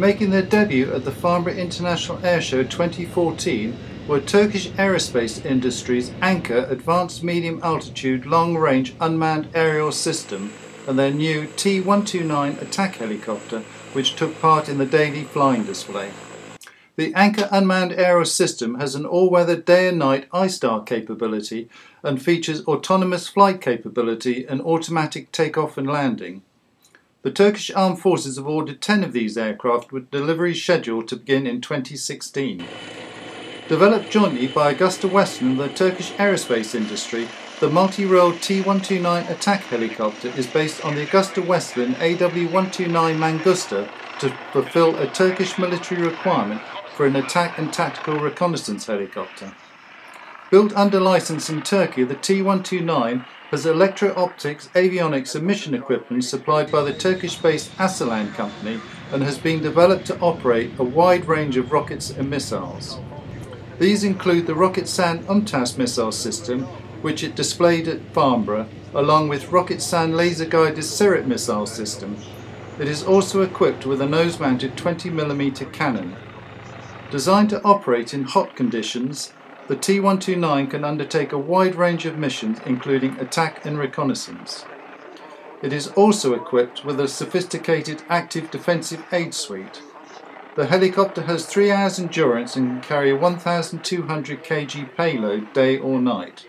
Making their debut at the Farnborough International Airshow 2014 were Turkish Aerospace Industries Anka Advanced Medium Altitude Long Range Unmanned Aerial System and their new T-129 attack helicopter which took part in the daily flying display. The Anka Unmanned Aerial System has an all-weather day and night ISTAR capability and features autonomous flight capability and automatic takeoff and landing. The Turkish Armed Forces have ordered 10 of these aircraft with delivery scheduled to begin in 2016. Developed jointly by AgustaWestland and the Turkish aerospace industry, the multi-role T-129 attack helicopter is based on the AgustaWestland AW-129 Mangusta to fulfill a Turkish military requirement for an attack and tactical reconnaissance helicopter. Built under license in Turkey, the T-129 has electro-optics, avionics and mission equipment supplied by the Turkish-based Aselsan company and has been developed to operate a wide range of rockets and missiles. These include the Roketsan UMTAS missile system, which it displayed at Farnborough, along with Roketsan laser-guided Cirit missile system. It is also equipped with a nose-mounted 20mm cannon. Designed to operate in hot conditions, the T-129 can undertake a wide range of missions including attack and reconnaissance. It is also equipped with a sophisticated active defensive aid suite. The helicopter has 3 hours endurance and can carry a 1,200 kg payload day or night.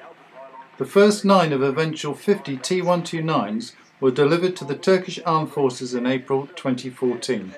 The first nine of eventual 50 T-129s were delivered to the Turkish Armed Forces in April 2014.